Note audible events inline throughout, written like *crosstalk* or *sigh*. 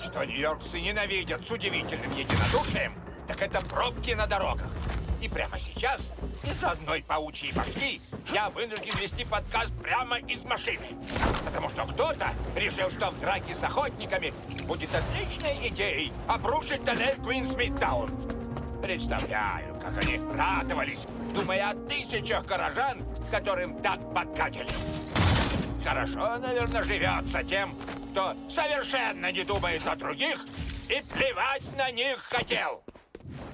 Что нью-йоркцы ненавидят с удивительным единодушием, так это пробки на дорогах. И прямо сейчас, из-за одной паучьей башки, я вынужден вести подкаст прямо из машины. Потому что кто-то решил, что в драке с охотниками будет отличной идеей обрушить тоннель Квинсмиттаун. Представляю, как они радовались, думая о тысячах горожан, которым так подкатили. Хорошо, наверное, живется тем, кто совершенно не думает о других и плевать на них хотел.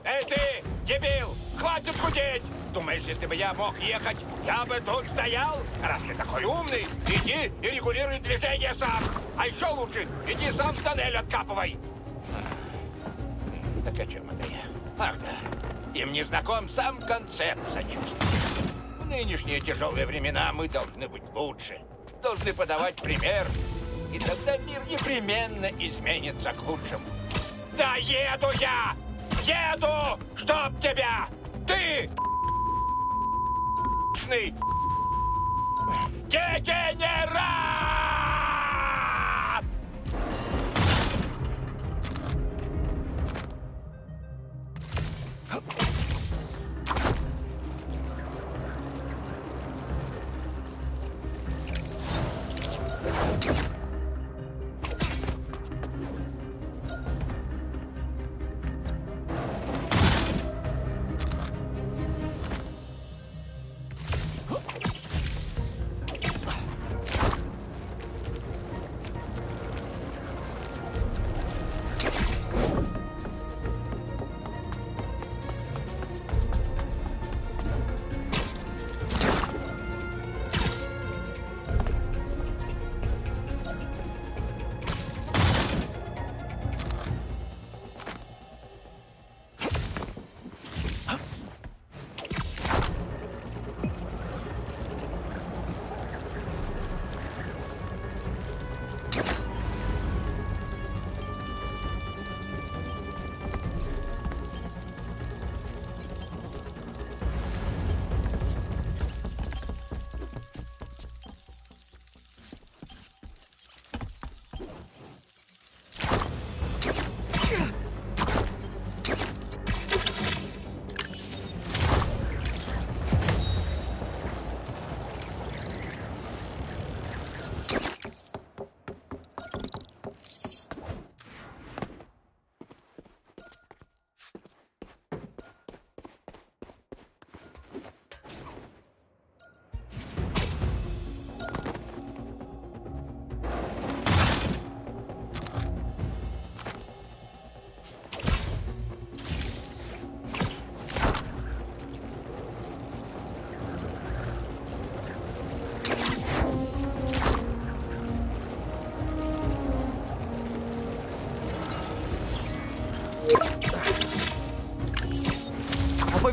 Эй ты, дебил, хватит худеть! Думаешь, если бы я мог ехать, я бы тут стоял? Раз ты такой умный, иди и регулируй движение сам. А еще лучше, иди сам в тоннель откапывай. Так о чем это я? Ах да, им не знаком сам концепт сочувствия. В нынешние тяжелые времена мы должны быть лучше. Должны подавать пример. И тогда мир непременно изменится к лучшему. Да еду я! Еду, чтоб тебя! Ты! *laughs* Дегенерат!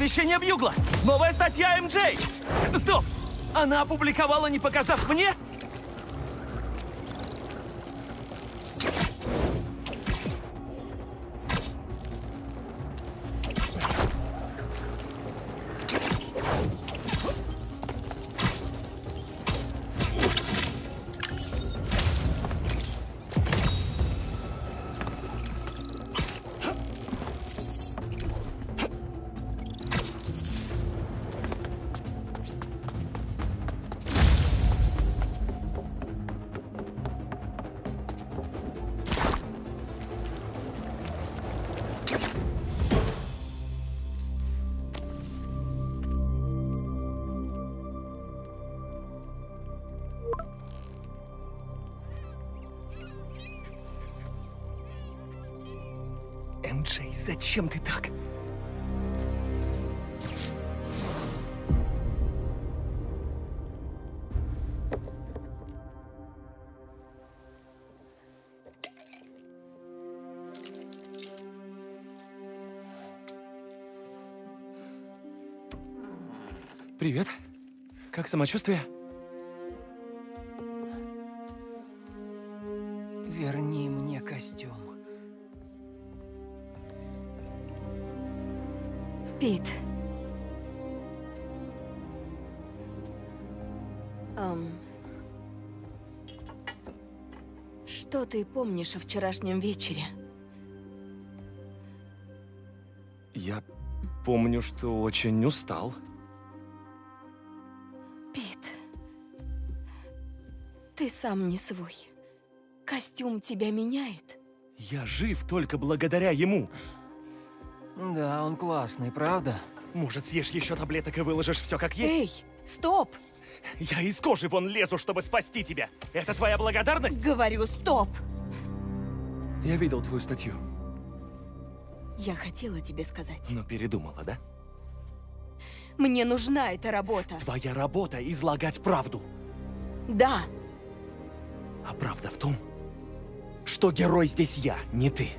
Оповещение Бьюгла! Новая статья МД! Стоп! Она опубликовала, не показав мне? Зачем ты так? Привет. Как самочувствие? Помнишь о вчерашнем вечере? Я помню, что очень устал. Пит, ты сам не свой. Костюм тебя меняет. Я жив только благодаря ему. Да, он классный, правда? Может, съешь еще таблеток и выложишь все как есть? Эй, стоп! Я из кожи вон лезу, чтобы спасти тебя. Это твоя благодарность? Говорю, стоп! Я видел твою статью, Я хотела тебе сказать. но передумала, да? Мне нужна эта работа. Твоя работа — излагать правду. Да, А правда в том, что герой здесь я, не ты.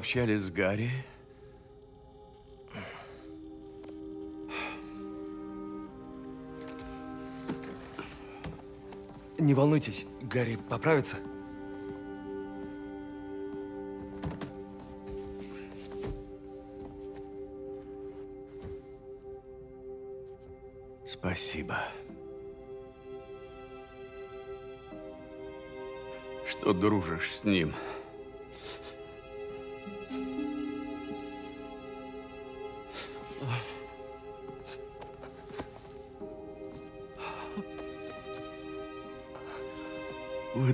Пообщались с Гарри? Не волнуйтесь, Гарри поправится. Спасибо. Что дружишь с ним?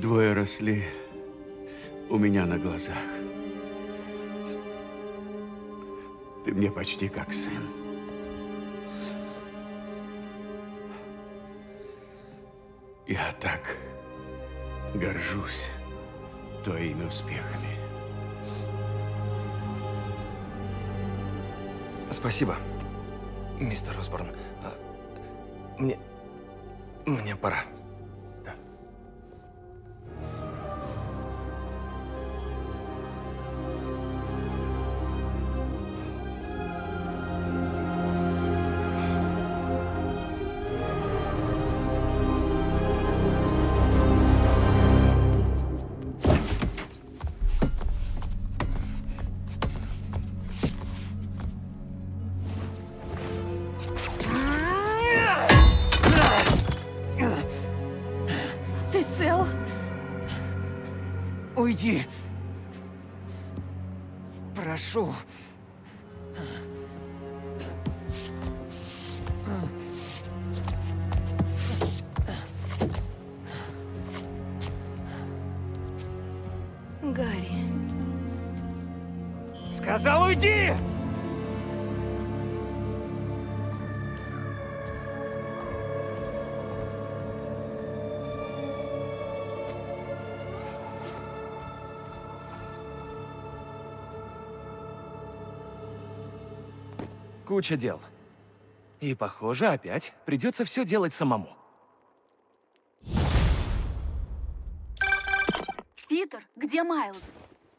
Двое росли у меня на глазах. Ты мне почти как сын. Я так горжусь твоими успехами. Спасибо, мистер Осборн. А, Мне... Мне пора. Уйди! Прошу. Гарри, Сказал, уйди! Куча дел. И, похоже, опять придется все делать самому. Питер, где Майлз?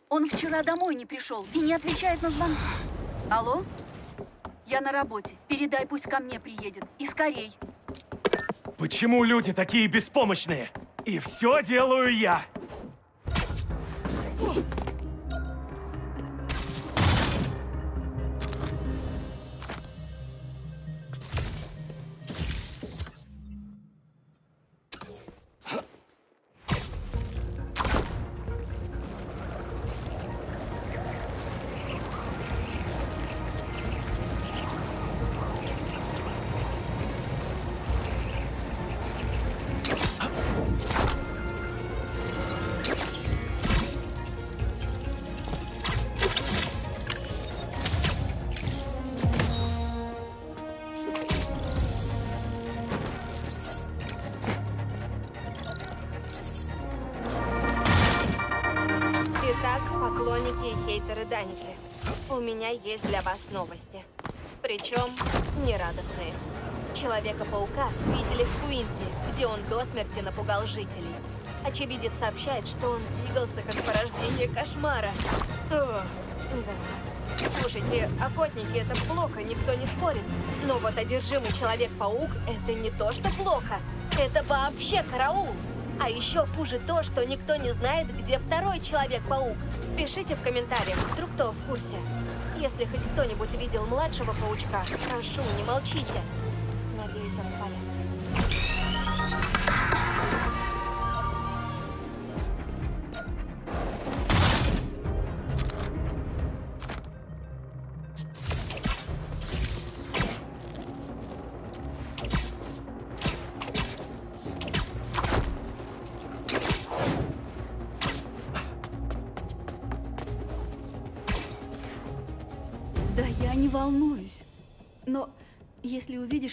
Он вчера домой не пришел и не отвечает на звонки. Алло? Я на работе. Передай, пусть ко мне приедет. И скорей. Почему люди такие беспомощные? И все делаю я. Меня есть для вас новости. Причем нерадостные. Человека-паука видели в Куинси, где он до смерти напугал жителей. Очевидец сообщает, что он двигался как порождение кошмара. О, да. Слушайте, охотники это плохо, никто не спорит. Но вот одержимый Человек-паук это не то, что плохо. Это вообще караул. А еще хуже то, что никто не знает, где второй Человек-паук. Пишите в комментариях, вдруг кто в курсе. Если хоть кто-нибудь видел младшего паучка, прошу, не молчите. Надеюсь, он в порядке.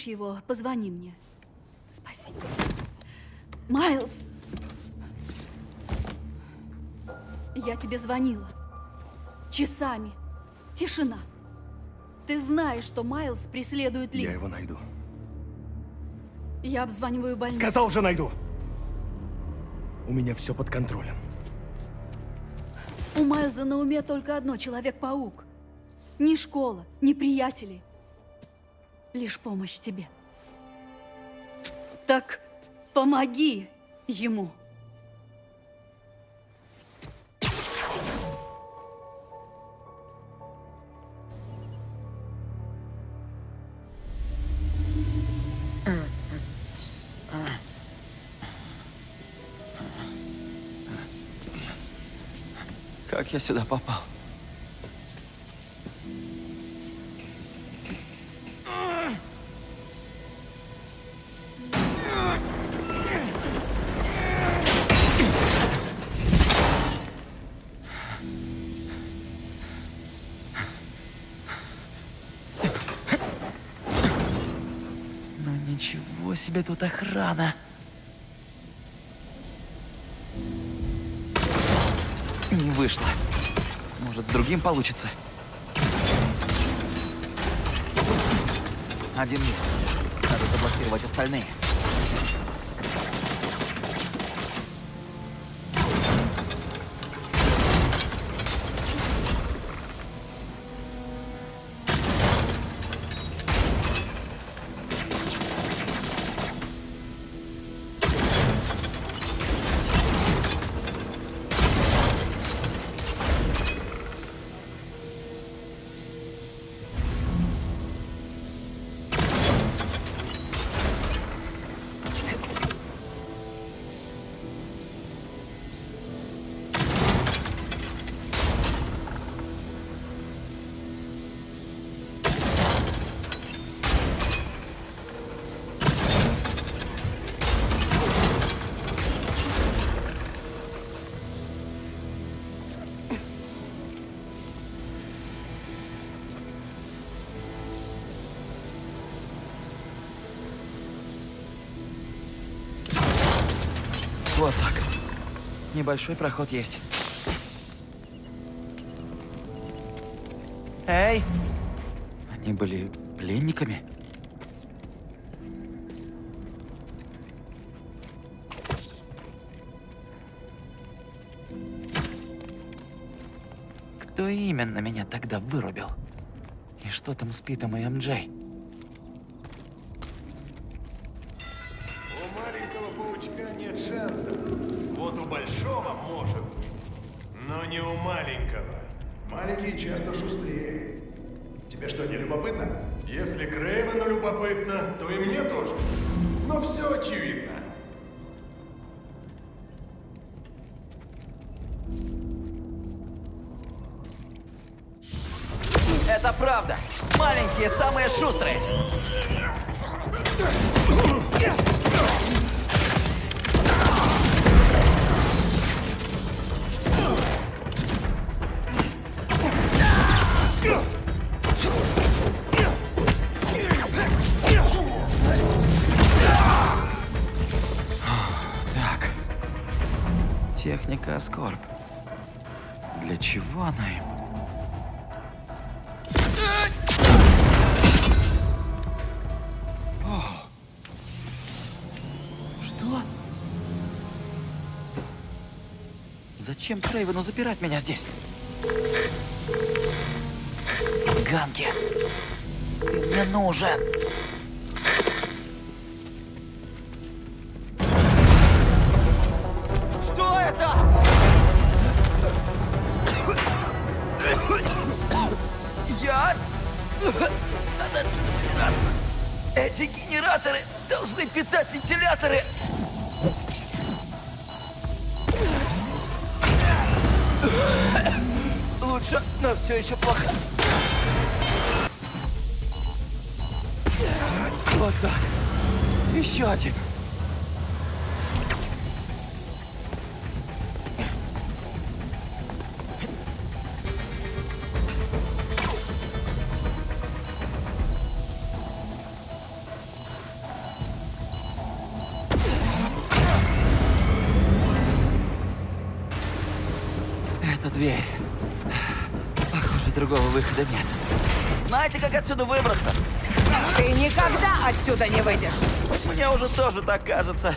Увидишь его, позвони мне. Спасибо. Майлз! Я тебе звонила. Часами. Тишина. Ты знаешь, что Майлз преследует Ли. Я его найду. Я обзваниваю больницу. Сказал же найду. У меня все под контролем. У Майлза на уме только одно — Человек-паук. Ни школа, ни приятели. Лишь помощь тебе. Так помоги ему. Как я сюда попал? Себе тут охрана. Не вышло. Может, с другим получится? Один есть. Надо заблокировать остальные. Вот так. Небольшой проход есть. Эй! Они были пленниками? Кто именно меня тогда вырубил? И что там с Питом и МД? У маленького паучка нет шансов. Вот у большого может быть. Но не у маленького. Маленькие часто шустрее. Тебе что, не любопытно? Если Крейвену любопытно, то и мне тоже. Но все очевидно. Это правда. Маленькие самые шустрые. Зачем Крейвену запирать меня здесь? Ганки, ты мне нужен. Что это? Я? Эти генераторы должны питать вентиляторы. Лучше, но все еще плохо. Вот так. Еще один. Отсюда выбраться? Ты никогда отсюда не выйдешь. Мне уже тоже так кажется.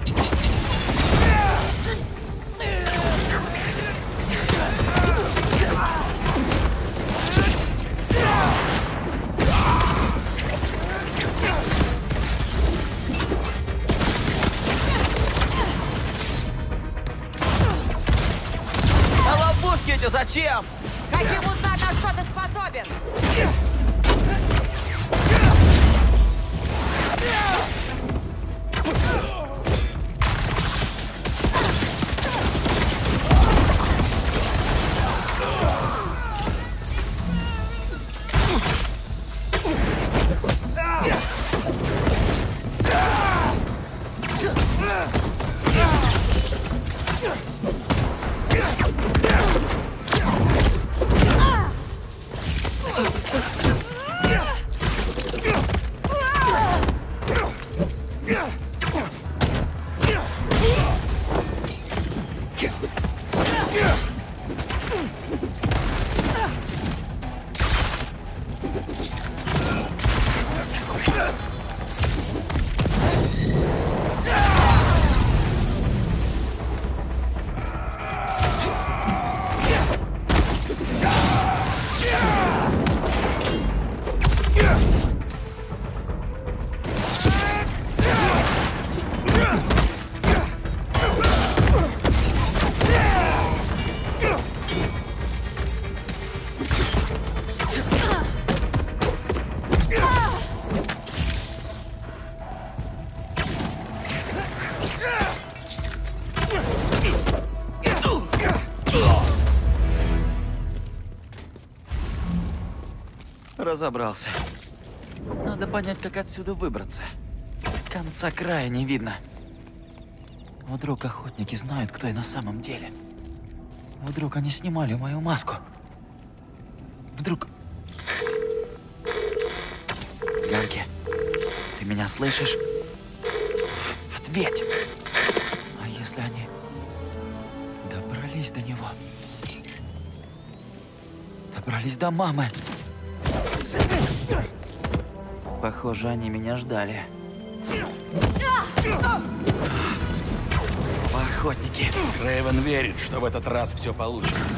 Разобрался. Надо понять, как отсюда выбраться. Конца края не видно. Вдруг охотники знают, кто я на самом деле. Вдруг они снимали мою маску. Вдруг... Ганки, ты меня слышишь? Ответь! А если они добрались до него? Добрались до мамы? Похоже, они меня ждали. Охотники. Рейвен верит, что в этот раз все получится.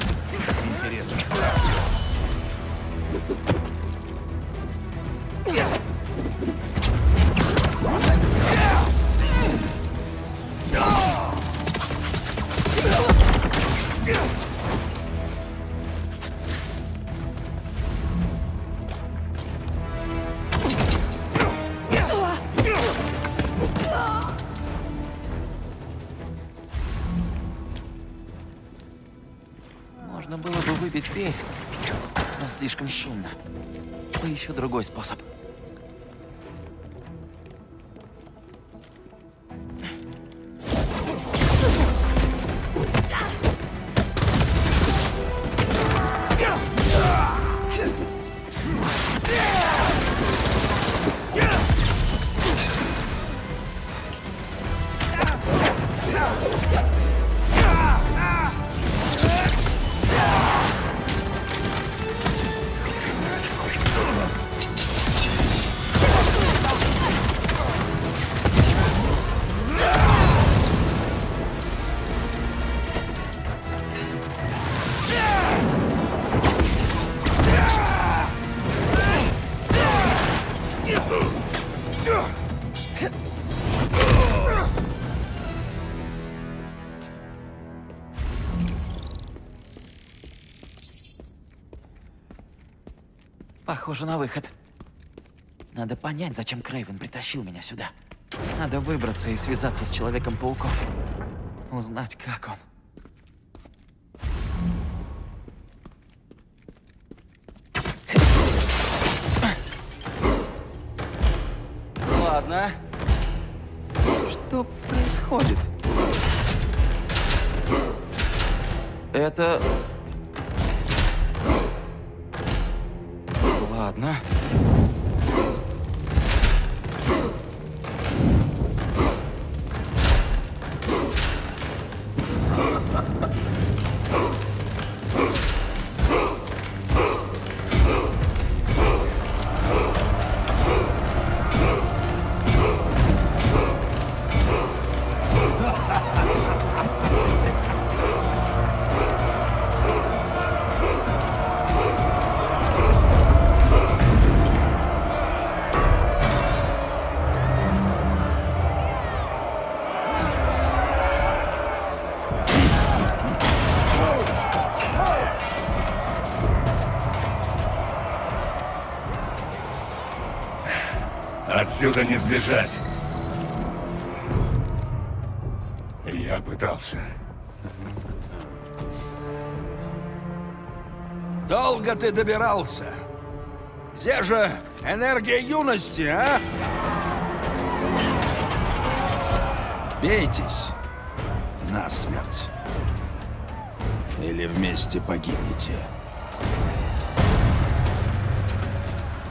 Интересно, Другой способ. Похоже на выход. Надо понять, зачем Крейвен притащил меня сюда. Надо выбраться и связаться с Человеком-пауком. Узнать, как он. Ладно. Что происходит? Это... Ладно. Отсюда не сбежать. Я пытался. Долго ты добирался? Где же энергия юности, а? Бейтесь насмерть. Или вместе погибнете.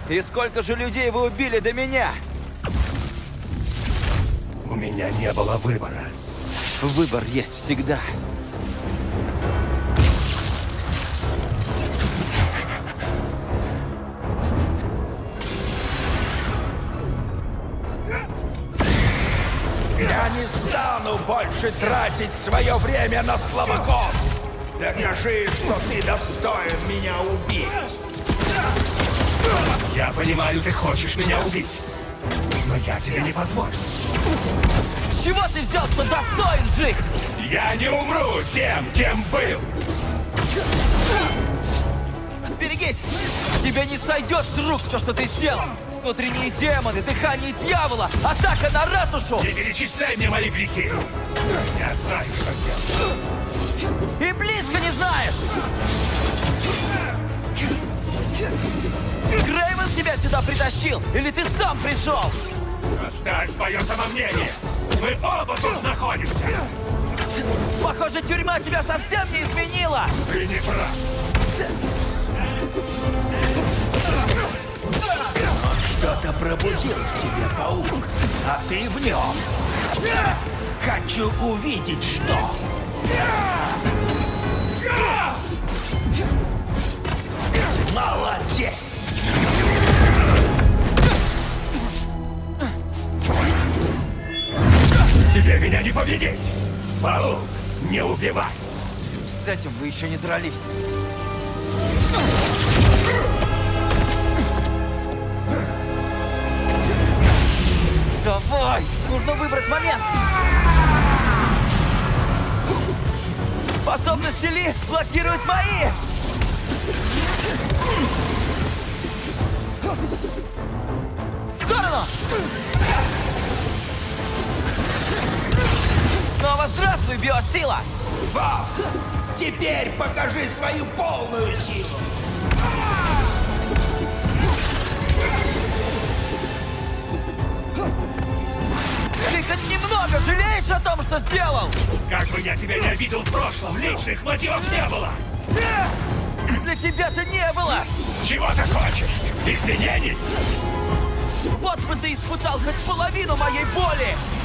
И сколько же людей вы убили до меня? Меня не было выбора. Выбор есть всегда. Я не стану больше тратить свое время на слабаков. Докажи, что ты достоин меня убить. Я понимаю, ты хочешь меня убить. Но я тебе не позволю. С чего ты взял, что достоин жить? Я не умру тем, кем был. Берегись! Тебе не сойдет с рук все, что ты сделал! Внутренние демоны, дыхание дьявола, атака на ратушу! Не перечисляй мне мои грехи! Я знаю, что делать. И близко не знаешь! Грейвен тебя сюда притащил? Или ты сам пришел? Оставь свое самомнение! Мы оба тут находимся! Похоже, тюрьма тебя совсем не изменила! Ты не прав! Что-то пробудил в тебе, паук, а ты в нем. Хочу увидеть, что. Паук, не убивай! С этим вы еще не дрались. Давай! Нужно выбрать момент! Способности Ли блокируют мои! В сторону! Снова здравствуй, биосила! Вау! Теперь покажи свою полную силу! Ты хоть немного жалеешь о том, что сделал? Как бы я тебя не обидел в прошлом, личных мотивов не было! Для тебя-то не было! Чего ты хочешь? Извинений? Вот бы ты испытал хоть половину моей боли!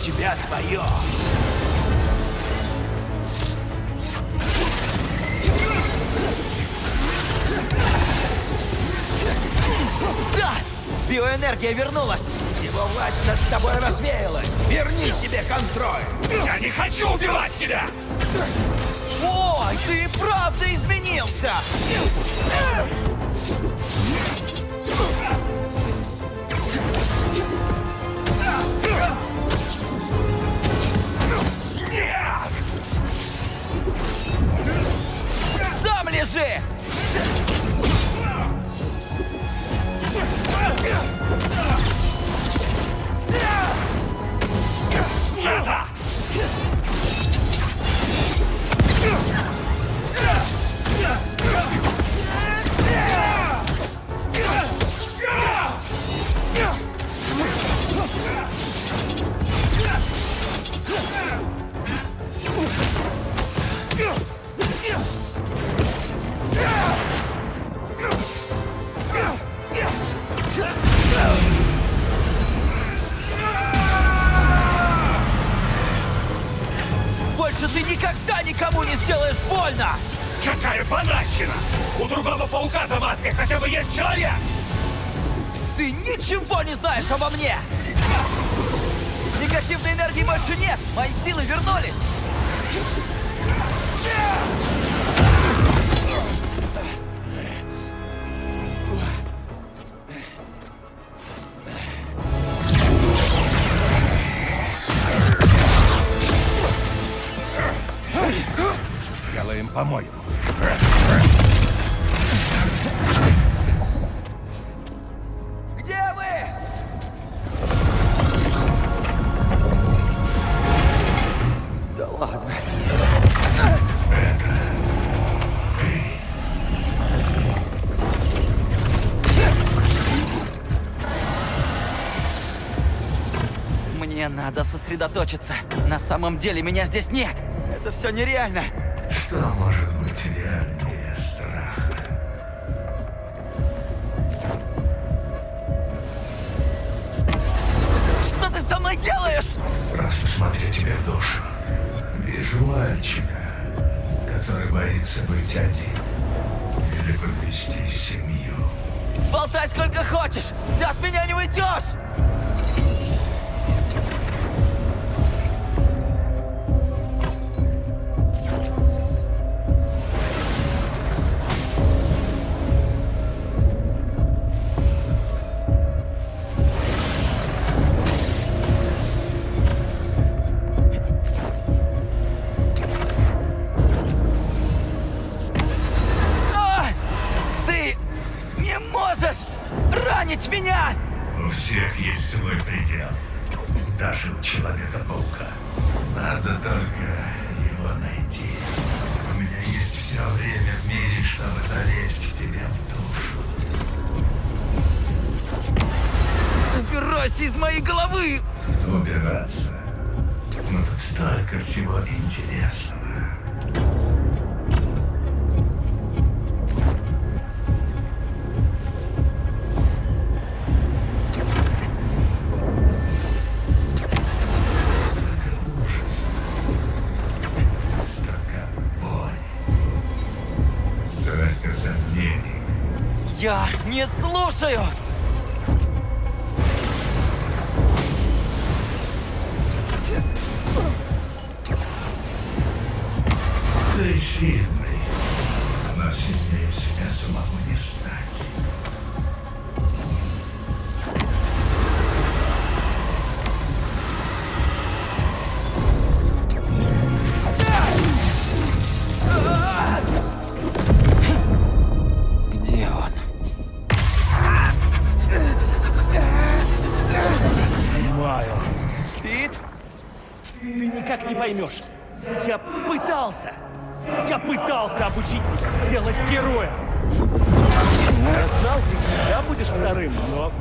Тебя твое. Да! Биоэнергия вернулась! Его власть над тобой развеялась. Верни себе контроль. Я не хочу убивать тебя! Ой, ты правда изменился! Сам лежи! Ты никогда никому не сделаешь больно! Какая банальщина! У другого паука за маской хотя бы есть человек! Ты ничего не знаешь обо мне! Негативной энергии больше нет! Мои силы вернулись! Сделаем по-моему. Где вы? Да ладно. Мне надо сосредоточиться. На самом деле меня здесь нет. Это все нереально. Просто смотрю тебе в душу. Вижу мальчика, который боится быть один. Или подвести семью. Болтай сколько хочешь! Ты от меня не уйдешь! Я не слушаю! Поймешь. Я пытался. Я пытался обучить тебя сделать героя. Я знал, ты всегда будешь вторым, но...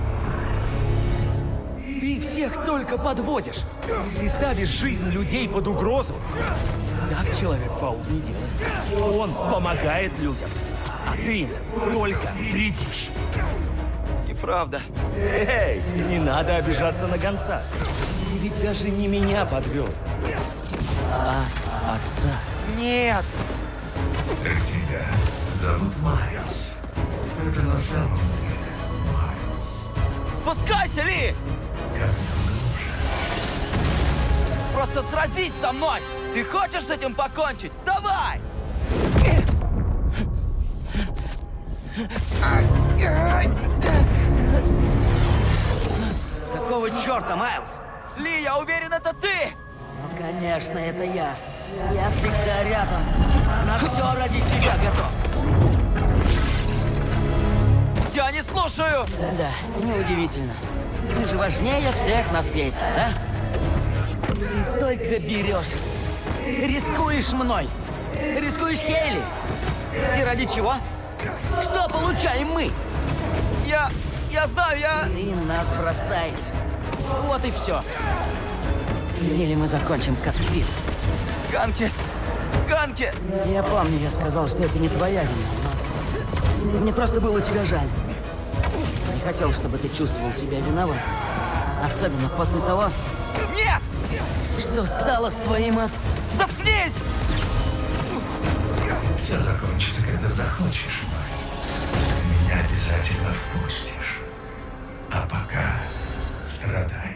Ты всех только подводишь. Ты ставишь жизнь людей под угрозу. Так Человек-паук не делает. Он помогает людям, а ты им только вредишь. И правда. Эй, не надо обижаться на гонца. Ты ведь даже не меня подвел, а отца. Нет! Тебя зовут Майлз. Ты на самом деле, Майлз? Спускайся, Ли! Как мне глубже. Просто сразись со мной! Ты хочешь с этим покончить? Давай! Какого черта, Майлз? Ли, я уверен, это ты! Ну, конечно, это я. Я всегда рядом. На все ради тебя готов. Я не слушаю! Да, неудивительно. Ты же важнее всех на свете, да? Ты только берешь. Рискуешь мной. Рискуешь Хейли. И ради чего? Что получаем мы? Я... я знаю, я... Ты нас бросаешь. Вот и все. Или мы закончим как вид. Ганки! Ганки! Я помню, я сказал, что это не твоя вина, но... Мне просто было тебя жаль. Не хотел, чтобы ты чувствовал себя виноватым. Особенно после того, Нет! что стало с твоим от... Заткнись! Все закончится, когда захочешь. Ты меня обязательно впустишь. А пока страдай.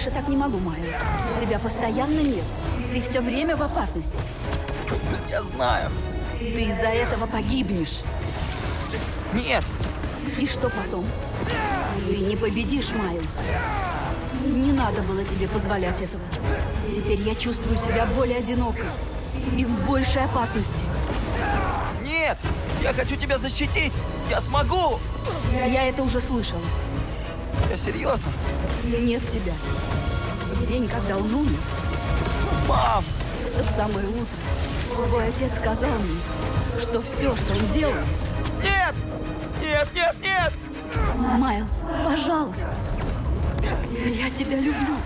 Больше так не могу, Майлз. Тебя постоянно нет. Ты все время в опасности. Я знаю. Ты из-за этого погибнешь. Нет! И что потом? Ты не победишь, Майлз. Не надо было тебе позволять этого. Теперь я чувствую себя более одинокой и в большей опасности. Нет! Я хочу тебя защитить! Я смогу! Я это уже слышала. Я серьезно? Нет тебя. В день, когда он умер, Мам! в самое утро, твой отец сказал мне, что все, что он делал... Нет! Нет, нет, нет! Майлз, пожалуйста. Я тебя люблю.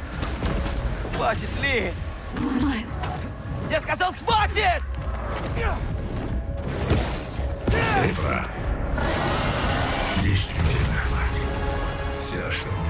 Хватит, Ли! Майлз. Я сказал, хватит! Ты прав. Все, что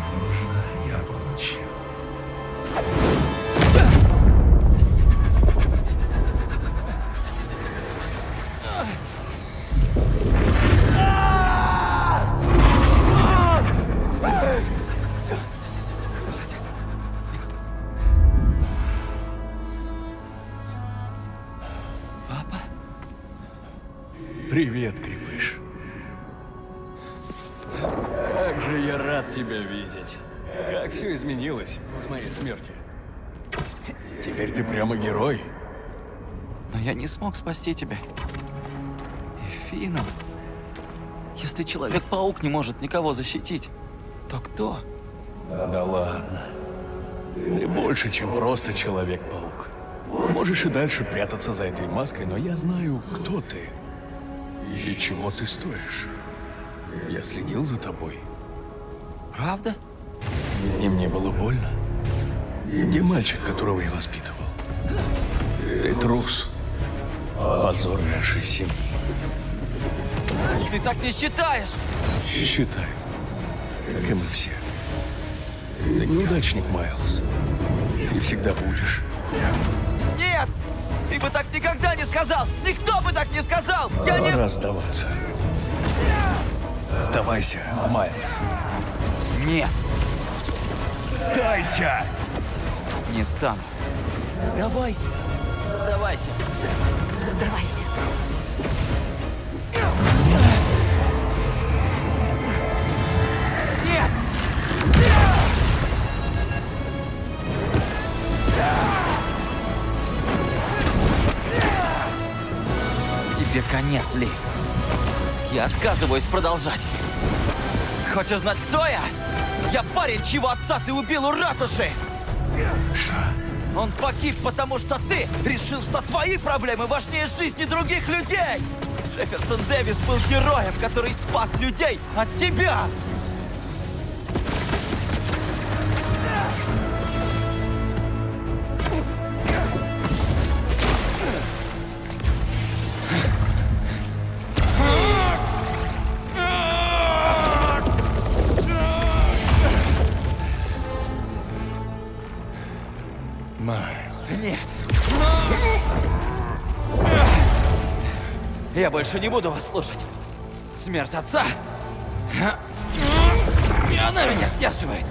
я не смог спасти тебя. И Финном. Если Человек-паук не может никого защитить, то кто? Да ладно. Ты больше, чем просто Человек-паук. Можешь и дальше прятаться за этой маской, но я знаю, кто ты. И чего ты стоишь. Я следил за тобой. Правда? И мне было больно. Где мальчик, которого я воспитывал? Ты трус. Позор нашей семьи. Ты так не считаешь! Считаю. Как и мы все. Ты неудачник, Майлз. И всегда будешь. Нет! Ты бы так никогда не сказал! Никто бы так не сказал! Я не... Пора сдаваться. Сдавайся, Майлз. Нет! Сдайся! Не стану. Сдавайся. Сдавайся. Сдавайся. Нет! Тебе конец, Ли. Я отказываюсь продолжать. Хочешь знать, кто я? Я парень, чьего отца ты убил у ратуши! Что? Он погиб, потому что ты решил, что твои проблемы важнее жизни других людей! Джефферсон Дэвис был героем, который спас людей от тебя! Больше не буду вас слушать. Смерть отца. И она меня сдерживает.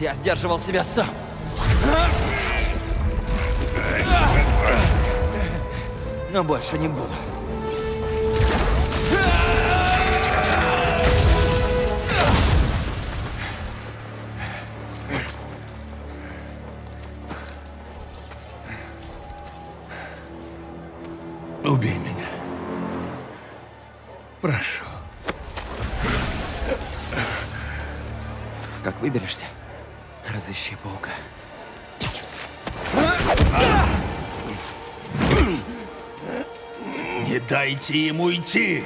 Я сдерживал себя сам. Но больше не буду. Убей меня. Прошу. Как выберешься, разыщи паука. Не дайте ему идти!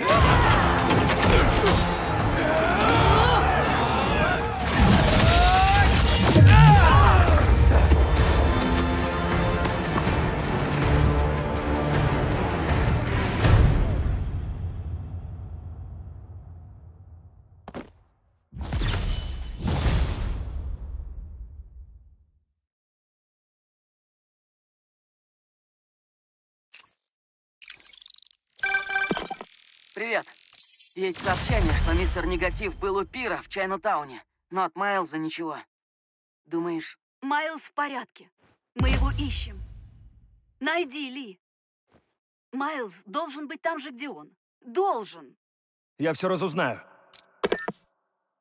Есть сообщение, что мистер Негатив был у Пира в Чайна-тауне, но от Майлза ничего. Думаешь, Майлз в порядке. Мы его ищем. Найди Ли. Майлз должен быть там же, где он. Должен. Я все разузнаю.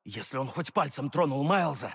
Если он хоть пальцем тронул Майлза,